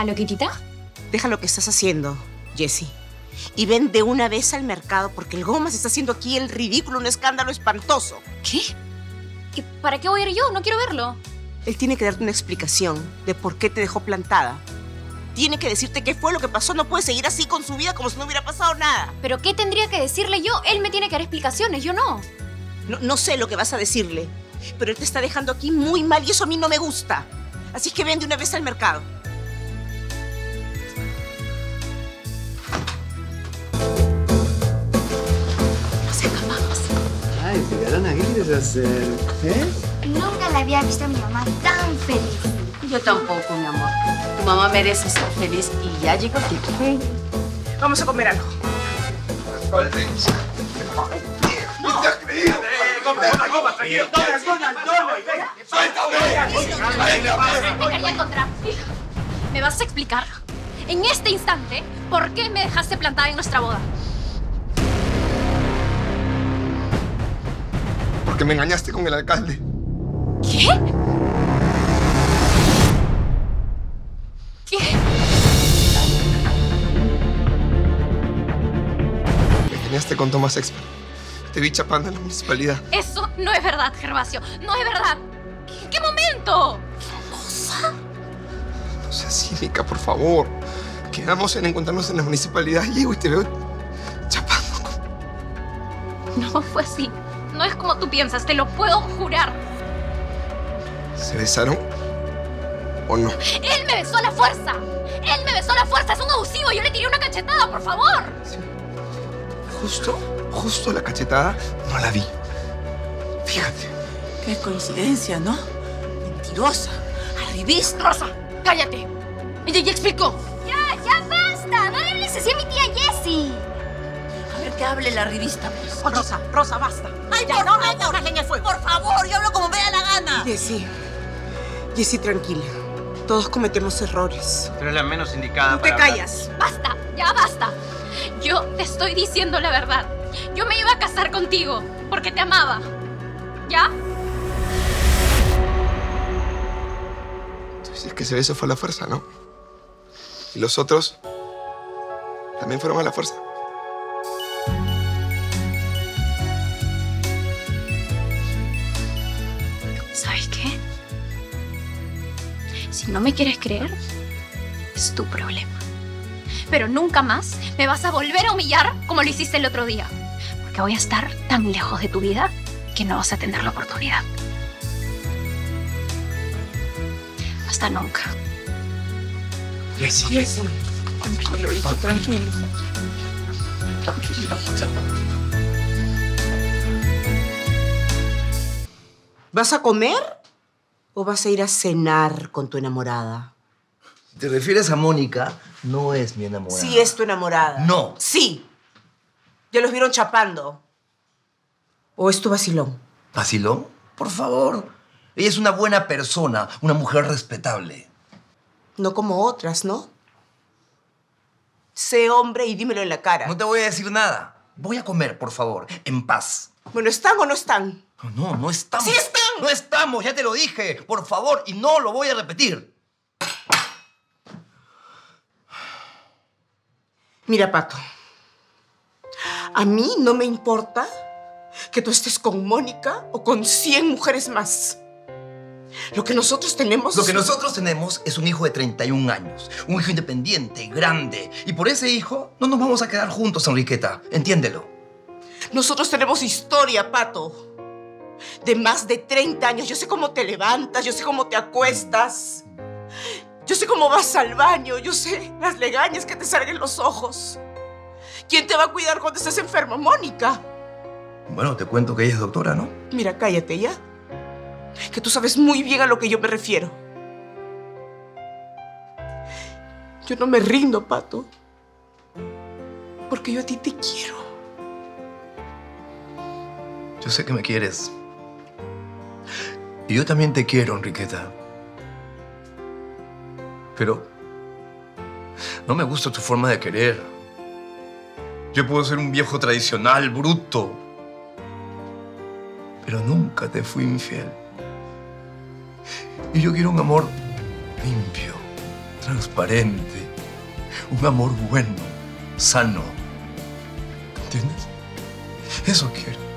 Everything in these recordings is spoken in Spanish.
¿A lo quitita? Deja lo que estás haciendo, Jessie. Y ven de una vez al mercado porque el Gómez está haciendo aquí el ridículo, un escándalo espantoso. ¿Qué? ¿Y ¿Para qué voy a ir yo? No quiero verlo. Él tiene que darte una explicación de por qué te dejó plantada. Tiene que decirte qué fue lo que pasó. No puede seguir así con su vida como si no hubiera pasado nada. ¿Pero qué tendría que decirle yo? Él me tiene que dar explicaciones, yo no. No, no sé lo que vas a decirle, pero él te está dejando aquí muy mal y eso a mí no me gusta. Así que ven de una vez al mercado. Quieres hacer. ¿Eh? Nunca la había visto a mi mamá tan feliz. Yo tampoco, mi amor. Tu mamá merece ser feliz y ya llegó tiempo. Vamos a comer algo. Me quería encontrar. ¿Me vas a explicar en este instante por qué me dejaste plantada en nuestra boda? Porque me engañaste con el alcalde. ¿Qué? ¿Qué? Me engañaste con Tomás Expert. Te vi chapando en la municipalidad. Eso no es verdad, Gervasio. No es verdad. ¿Qué, qué momento? No seas cínica, por favor. Quedamos en encontrarnos en la municipalidad. Llego y te veo chapando. No fue así. No es como tú piensas, te lo puedo jurar. ¿Se besaron o no? Él me besó a la fuerza. Él me besó a la fuerza. Es un abusivo. Yo le tiré una cachetada, por favor. Justo, justo la cachetada no la vi. Fíjate. Qué coincidencia, ¿no? Mentirosa. Arribista. Rosa, cállate. Ella ya explicó. Ya, ya basta. No le hables así a mi tía Jessie. Que hable la arribista, pues. Rosa, Rosa, basta. ¡Ay, Ya, por no favor! fuego. Por favor, yo hablo como me da la gana. Jessie, Jessie, tranquila. Todos cometemos errores. Tú eres la menos indicada Tú te hablar. callas. Basta, ya basta. Yo te estoy diciendo la verdad. Yo me iba a casar contigo porque te amaba. ¿Ya? Tú dices que ese beso fue a la fuerza, ¿no? Y los otros también fueron a la fuerza. Si no me quieres creer, es tu problema. Pero nunca más me vas a volver a humillar como lo hiciste el otro día. Porque voy a estar tan lejos de tu vida que no vas a tener la oportunidad. Hasta nunca. Jessie. ¿Vas a comer o vas a ir a cenar con tu enamorada? ¿Te refieres a Mónica? No es mi enamorada. Sí, es tu enamorada. No. Sí. Ya los vieron chapando. ¿O es tu vacilón? ¿Vacilón? Por favor. Ella es una buena persona, una mujer respetable. No como otras, ¿no? Sé hombre y dímelo en la cara. No te voy a decir nada. Voy a comer, por favor, en paz. Bueno, ¿están o no están? No, no estamos. ¡Sí están! No estamos, ya te lo dije. Por favor, y no lo voy a repetir. Mira, Pato. A mí no me importa que tú estés con Mónica o con 100 mujeres más. Lo que nosotros tenemos... Lo que nosotros tenemos es un hijo de 31 años. Un hijo independiente, grande. Y por ese hijo no nos vamos a quedar juntos, Enriqueta. Entiéndelo. Nosotros tenemos historia, Pato. De más de 30 años. Yo sé cómo te levantas, yo sé cómo te acuestas. Yo sé cómo vas al baño, yo sé las legañas que te salen en los ojos. ¿Quién te va a cuidar cuando estés enfermo? Mónica. Bueno, te cuento que ella es doctora, ¿no? Mira, cállate ya. Que tú sabes muy bien a lo que yo me refiero. Yo no me rindo, Pato. Porque yo a ti te quiero. Yo sé que me quieres. Y yo también te quiero, Enriqueta. Pero no me gusta tu forma de querer. Yo puedo ser un viejo tradicional, bruto. Pero nunca te fui infiel. Y yo quiero un amor limpio, transparente, un amor bueno, sano. ¿Entiendes? Eso quiero.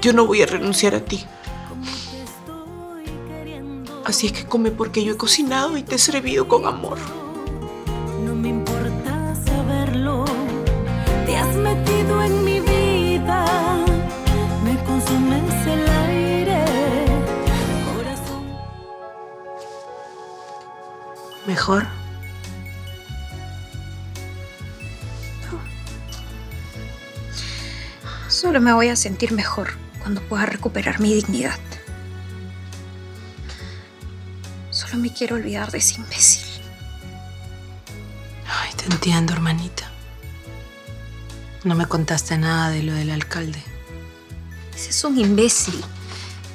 Yo no voy a renunciar a ti. Así es que come porque yo he cocinado y te he servido con amor. No me importa saberlo. Te has metido en mi vida. Me consumes el aire. Corazón. ¿Mejor? Solo me voy a sentir mejor cuando pueda recuperar mi dignidad. Solo me quiero olvidar de ese imbécil. Ay, te entiendo, hermanita. No me contaste nada de lo del alcalde. Ese es un imbécil.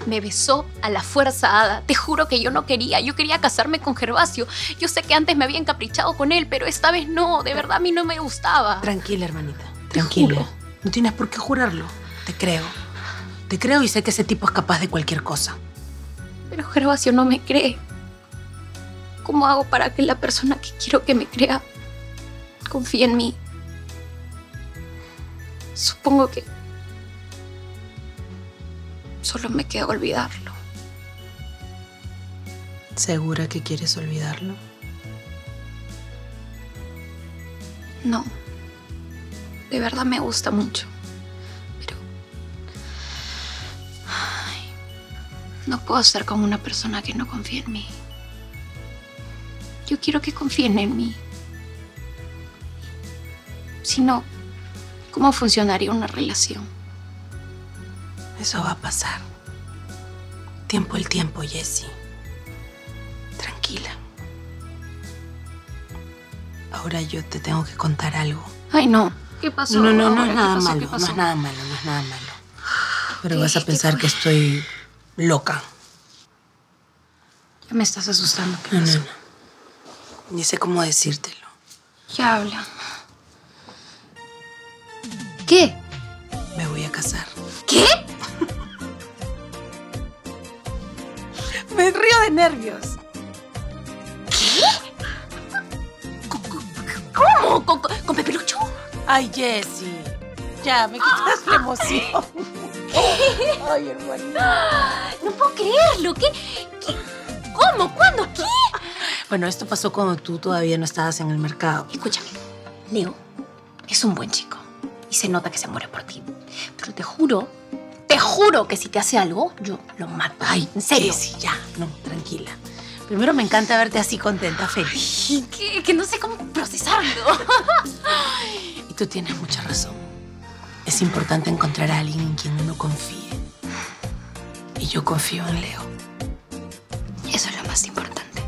Me besó a la fuerza hada. Te juro que yo no quería. Yo quería casarme con Gervasio. Yo sé que antes me había encaprichado con él, pero esta vez no. De verdad a mí no me gustaba. Tranquila, hermanita. Tranquila. No tienes por qué jurarlo. Te creo. Te creo y sé que ese tipo es capaz de cualquier cosa. Pero Gervasio no me cree. ¿Cómo hago para que la persona que quiero que me crea confíe en mí? Supongo que solo me queda olvidarlo. ¿Segura que quieres olvidarlo? No. De verdad me gusta mucho. No puedo estar con una persona que no confía en mí. Yo quiero que confíen en mí. Si no, ¿cómo funcionaría una relación? Eso va a pasar. Tiempo el tiempo, Jessie. Tranquila. Ahora yo te tengo que contar algo. Ay, no. ¿Qué pasó? No, no, no ahora? es ¿Qué nada malo. ¿Qué No es nada malo, no es nada malo. Pero vas a ¿Qué pensar que estoy loca. Ya me estás asustando. ¿Qué No, no. Ni sé cómo decírtelo. Ya habla. ¿Qué? Me voy a casar. ¿Qué? Me río de nervios. ¿Cómo? ¿Con, con, con Pepelucho? Ay, Jessie. Ya, me quitas la emoción. Ay, hermanita. No puedo creerlo. ¿Qué? ¿Qué? ¿Cómo? ¿Cuándo? ¿Qué? Bueno, esto pasó cuando tú todavía no estabas en el mercado. Escúchame. Leo es un buen chico. Y se nota que se muere por ti. Pero te juro, te juro que si te hace algo, yo lo mato. Ay, ¿en serio? Jessie, ya. No, tranquila. Primero me encanta verte así contenta, feliz. Ay, que, que no sé cómo procesarlo. Y tú tienes mucha razón. Es importante encontrar a alguien en quien uno confíe. Y yo confío en Leo. Eso es lo más importante.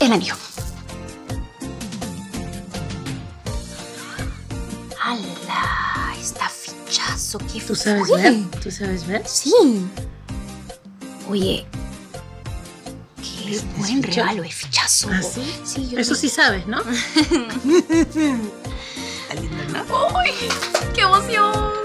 El anillo. ¡Hala! Está fichazo. ¿Qué ¿Tú sabes fue? ver? ¿Tú sabes ver? Sí. Oye, qué ¿Es- es buen fichazo? regalo, es fichazo. ¿Ah, sí? Sí, yo Eso sí sabes, ¿no? Está lindo, ¿no? ¡Ay! ¡Qué emoción!